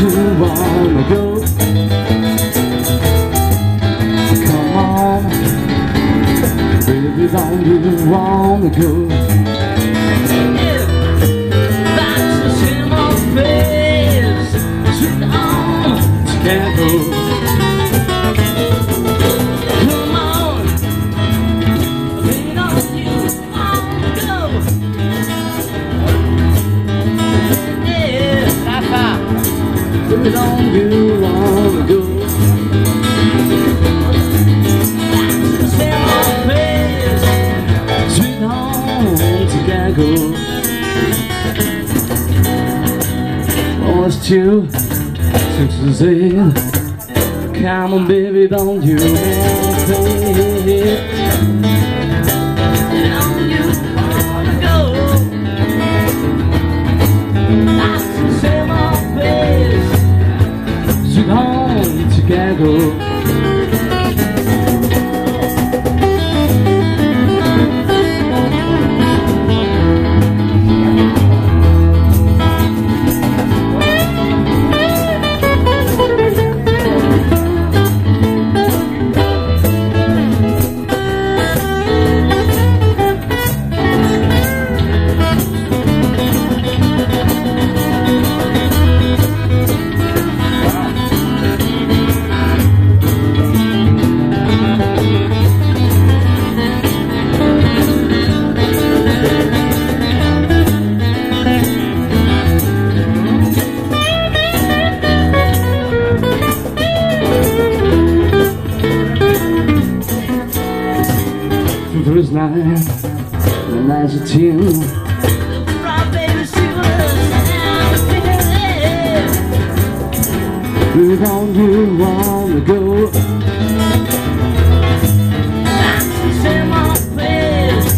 you wanna go? Come on, baby, don't you wanna go? That's the same old face. Sweet home, Chicago. Oh, it's two, and eight. Come on, baby, don't you hesitate. First night, the night's a tune. Right, baby, see what I'm feeling. Where don't you wanna go? The same old place.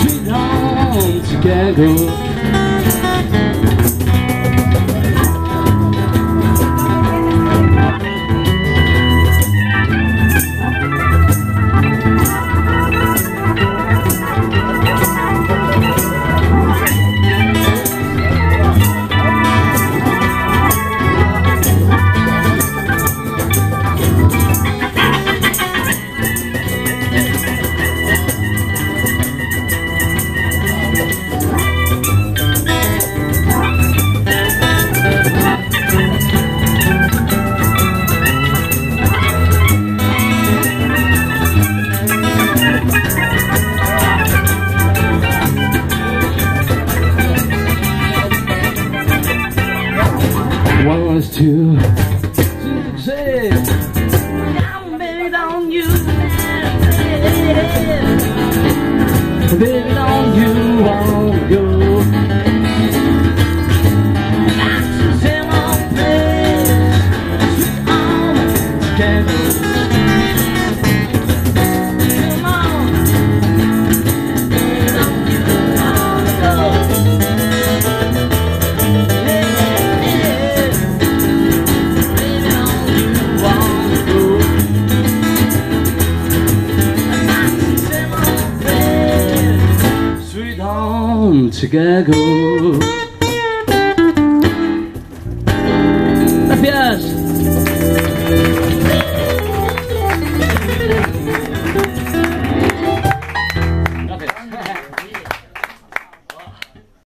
Sweet home, Chicago. One was two, Chicago. Gracias.